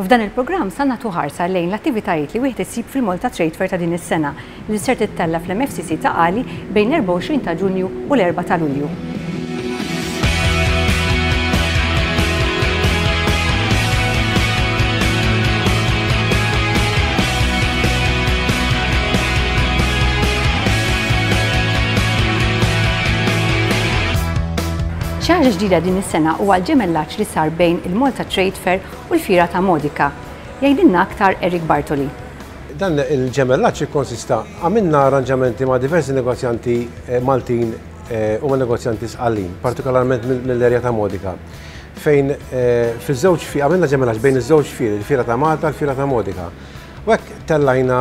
F'dan il-programm sa nagħtu ħarsa lejn l-attivitajiet li wieħed isib fil-Malta Trade Fair ta' din is-sena, li ser tittella' fl-MFCC ta' Qali bejn l-24 ta' Ġunju u l-Erbgħa ta' Lulju. Xi ħaġa ġdida din is-sena huwa l-ġemellaġġ li sar bejn il-Malta Trade Fair u l-Fiera ta' Modica. Jgħidilna aktar Eric Bartoli. Dan il-ġemellaġġ ikkonsista, Għamilna arranġamenti ma' diversi negozjanti Maltin u ma' negozjanti Sqallin, partikolarment mill-erja ta' Modica, fejn fiż-żewġ għamilna ġemellaġġ bejn iż-żewġ fieri, il-Fiera ta' Malta u l-Fiera ta' Modica. U hekk tellajna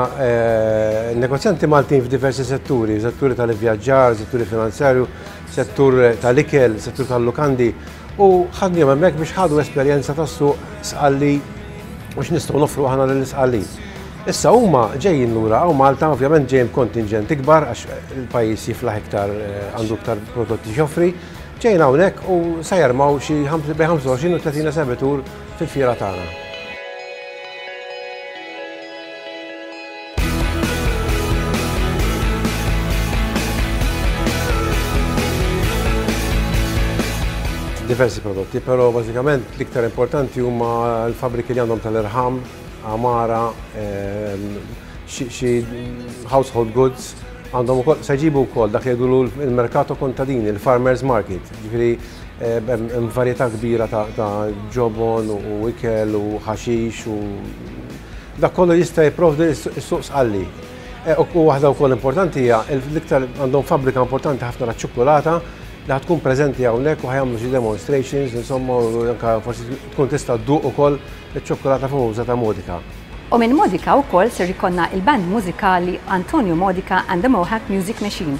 negozjanti Maltin f'diversi setturi, setturi tal-ivvjaġġar, setturi finanzjarju, settur tal-ikel, settur tal-lukandi u ħadnihom hemmhekk biex ħadu esperjenza tas-suq sqalli u x'nistgħu noffru aħna lil isqalli. Issa huma ġejjin lura u Malta ovvjament ġejjin kontingent ikbar għax il-pajjiż jiflaħ iktar eh, għandu iktar prodotti xoffri, ġejjin hawnhekk u se jarmaw xi 25 u 30 sebetur fil-fiera tagħna. diversi prodotti, però bażikament l-iktar importanti huma l-fabriki li għandhom tal-irħam, amara, ehm, xi household goods, għandhom ukoll se jġibu wkoll dak li jgħidulu l-merkato kontadini, il-farmers market, ġifieri ehm, hemm varjetà kbira ta' ġobon u ikel u ħaxix u Dak kollu jista' jipprovdi s-suq sqalli. E, u waħda wkoll importanti hija l-iktar għandhom fabbrika importanti ħafna ta' ċokolata li ħad tkun preżenti hawnhekk u ħajamlu xi demonstrations, insomma, anka forsi tkun tista' dduq ukoll iċ-ċokolata famuża ta' Modika. U minn Modika wkoll ser jkollna il-band mużikali Antonio Modika and the Mohawk Music Machine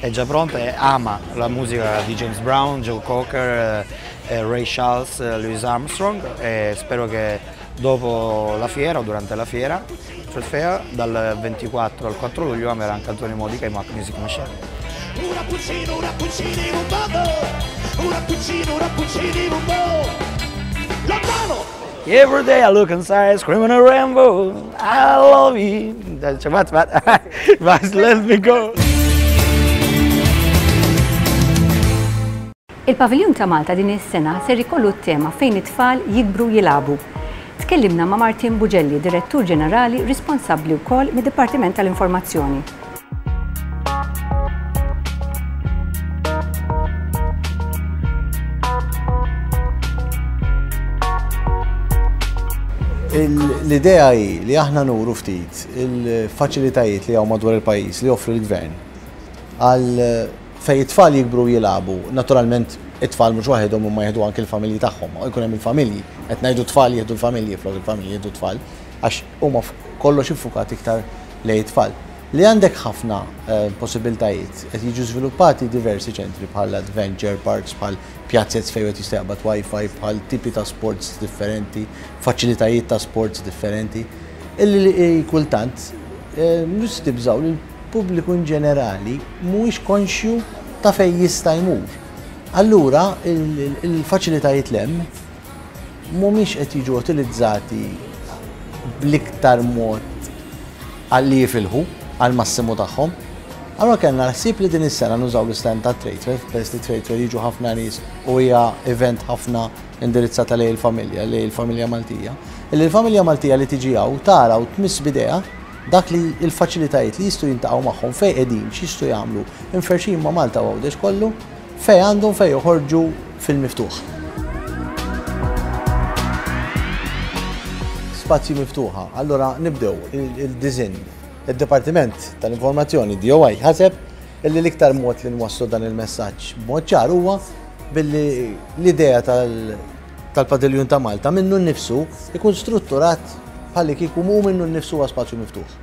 Edgar Brontë ama l-mużika di James Brown, Joe Cocker, eh, Ray Charles, eh, Louis Armstrong e spero che dopo la fiera o durante la fiera fil-feja dal 24 al 4 luglio għamera anke Antonio Modica e Mac Music Machine. Ora puccino, ora puccini, un bando! Ora puccino, ora puccini, un bando! Lontano! Every day I look inside, screaming a rainbow, I love you. That's what, what, but let me go. Il-Paviljun ta' Malta din is-sena ser ikollu t-tema fejn it-tfal jikbru jilabu. Tkellimna ma' Martin Buġelli, Direttur Ġenerali responsabbli wkoll mid-Dipartiment tal-Informazzjoni. L-idea hi li aħna nuru ftit il-faċilitajiet li hawn madwar il-pajjiż li joffri l-gvern għal fej it-tfal jikbru jilagħbu, naturalment it-tfal mhux waħedhom huma jieħdu anke l-familji tagħhom, jkun hemm il-familji, qed ngħidu tfal jieħdu l-familji flok il-familji jieħdu tfal għax huma kollox iffukat iktar lejn it-tfal. Li għandek ħafna possibbiltajiet, qed jiġu żviluppati diversi ċentri bħal adventure parks, bħal pjazez fejn wieħed jista' jaqbad Wi-Fi, bħal tipi ta' sports differenti, faċilitajiet ta' sports differenti. Illi kultant mhux tibżgħu li l-pubbliku in ġenerali mhuwiex konxju ta' fejn jista' jmur. Allura il-faċilitajiet li hemm mhumiex qed jiġu utilizzati bl-iktar mod li jifilħu għal massimu tagħhom. Allora kellna l-ħsieb li din is-sena nużaw l-istan ta' Trade Fair, peress li Trade Fair jiġu ħafna nies u hija event ħafna indirizzata lejn il-familja, lejn il-familja Maltija. Illi l-familja Maltija li tiġi hawn tara u tmiss bidejha dak li l-faċilitajiet li jistgħu jintaqgħu magħhom fejn qegħdin, x'jistgħu jagħmlu, imferrxin ma' Malta u Għawdex kollu. Fejn għandhom fejn joħorġu fil-miftuħ. Spazji miftuħa. Allura nibdew il-dizin. Id-Dipartiment tal-Informazzjoni DOI ħaseb illi l-iktar mod li nwasslu dan il-messaġġ b'mod ċar huwa billi l-idea tal-padiljun ta' Malta minnu nnifsu ikun strutturat bħalli kieku mu minnu nnifsu huwa spazju miftuħ.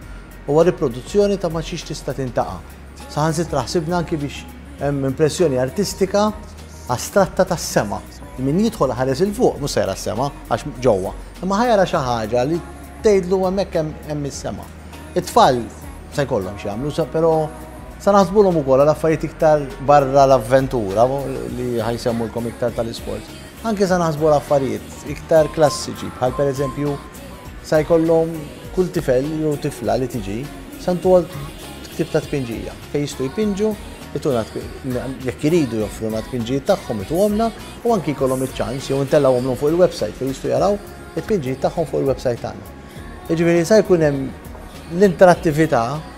Huwa riproduzzjoni ta' ma xiex tista' tintaqa'. Saħansitra ħsibna anki biex hemm impressjoni artistika astratta tas-sema. Min jidħol ħares il fuq mhux se jara s-sema għax ġewwa, imma ħajara xi ħaġa li tgħidlu hemmhekk hemm is-sema. It-tfal se jkollhom x'jagħmlu, però sa naħsbulhom ukoll għal affarijiet iktar barra l-avventura li ħajsemmulkom iktar tal-isport. Anke sa naħsbu għal affarijiet iktar klassiċi bħal pereżempju sa jkollhom kull tifel jew tifla li tiġi sa ntuha ktib ta' tpinġija fejn jistgħu jpinġu ituna jekk iridu joffru na tpinġijiet tagħhom ituhomna u anki jkollhom iċ-ċans jew intellgħuhom fuq il-website fejn jistgħu jaraw it-tpinġijiet tagħhom fuq il-website tagħna. Jiġifieri sa jkun hemm l-interattività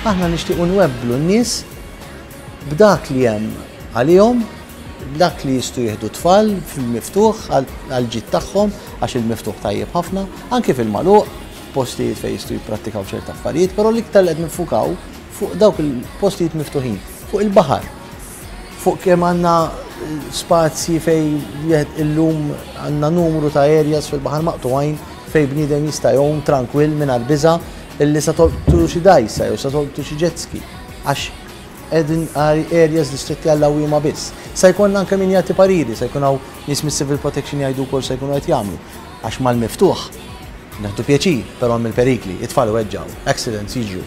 Aħna nixtiequ nwebblu n-nies b'dak li hemm għalihom, dak li jistgħu jieħdu t-tfal fil-miftuħ għall-ġid tagħhom għax il-miftuħ tajjeb ħafna, anke fil-magħluq, postijiet fejn jistgħu jipprattikaw ċerti affarijiet, però l-iktar li qed niffukaw fuq dawk il-postijiet miftuħin, fuq il-baħar, fuq kemm għandna spazji fejn illum għandna numru ta' areas fil-baħar maqtugħin fejn bniedem jista' jgħum trankwill mingħajr biża', Illi sa tolqtu xi dgħajsa jew sa tolqtu xi jet ski għax qegħdin areas ristretti għall-għawwiema biss. Sa jkollna anke min jagħti pariri, sa jkun hawn nies mis-Civil Protection jgħidu wkoll x'se jkunu qed jagħmlu. Għax mal-miftuħ neħdu pjaċir, però hemm il-perikli, it-tfal iweġġgħu, accidents jiġru.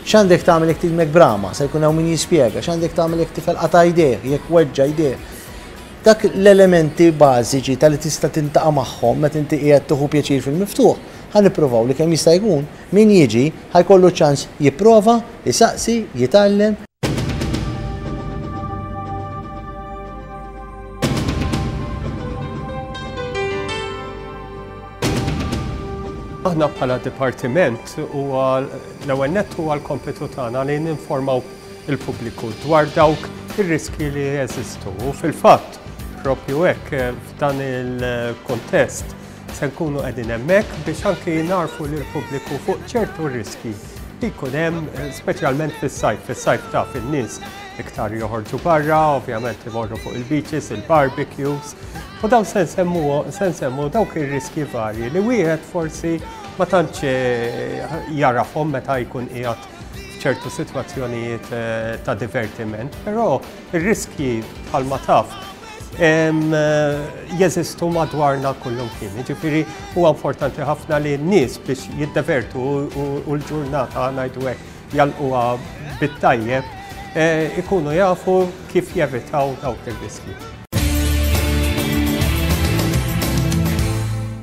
X'għandek tagħmel jekk tidmek b'rama, sa jkun hawn min jispjega, x'għandek tagħmel jekk tifel qata' jdejh, jekk weġġa' jdejh. Dak l-elementi bażiċi ta' li tista' tintaqa' magħhom meta inti qiegħed tieħu pjaċir fil-miftuħ, Ħa nippruvaw li kemm jista' jkun min jiġi ħa jkollu ċ-ċans jipprova, isaqsi, jitgħallem. Aħna bħala dipartiment huwa l-ewwel nett huwa l-kompitu tagħna li ninformaw il-pubbliku dwar dawk ir-riskji li jeżistu. U fil-fatt, propju hekk f'dan il-kontest Se nkunu qegħdin hemmhekk biex anki narfu lil pubbliku fuq ċertu riski li jkun hemm eh, speċjalment fis-sajf, fis-sajf ta' fin-nies iktar joħorġu barra, ovvjament imorru fuq il-beaches, il-barbecues, u dawn se nsemmu dawk ir-riski varji li wieħed forsi ma tantx eh, jarafhom meta jkun qiegħed ċertu sitwazzjonijiet eh, ta' divertiment, però Ir-riskji bħalma taf jeżistu madwarna kullum kien. Ġifiri, huwa importanti ħafna li n-nies biex jiddevertu u l-ġurnata ngħidu hekk jalquha bit-tajjeb eh, ikunu jafu kif jevitaw dawk ir-riskji.